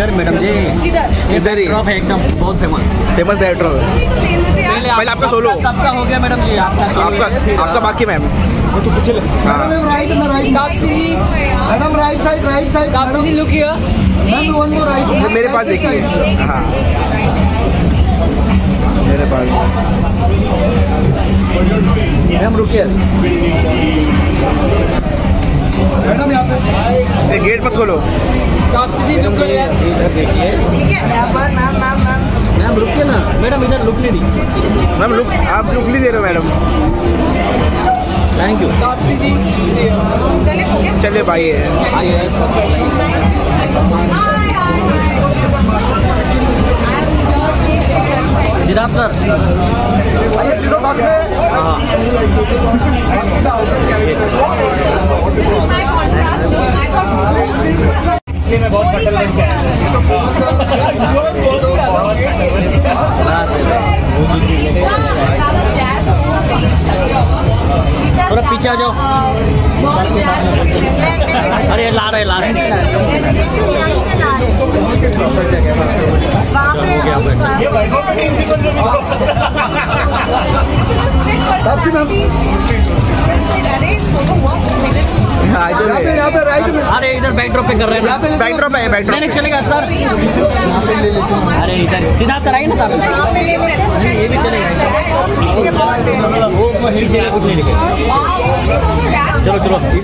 इधर मैडम जी। इधर। ही। ड्रॉप है एकदम बहुत फ़ेमस फ़ेमस बैटर पहले पहले आपका सोलो। सबका हो गया मैडम जी आपका आपका आपका बाकी मैम हाँ। Madam right right madam right side right side Tapsi, look here. Ma'am one more right मेरे पास देखिए। हाँ। मेरे पास। मैम रुकिए। गेट मत खोलो. इधर देखिए मैम रुकिए ना। मैडम इधर लुक नहीं दी मैम लुक आप लुक नहीं दे रहे हो मैडम। थैंक यू चले चलिए भाई आइए सिद्धार्थ सर। थोड़ा पीछे आ जाओ। अरे ला रहे ला रहे। हाँ इधर यहाँ पे है। राइट में। अरे इधर बैकड्रॉप पे कर रहे हैं पे ड्रॉप है बैकड्रॉप नहीं चलेगा सर। अरे इधर। सीधा सर आइए ना सर। ये भी चलेगा। कुछ नहीं दिखेगा चलो चलो।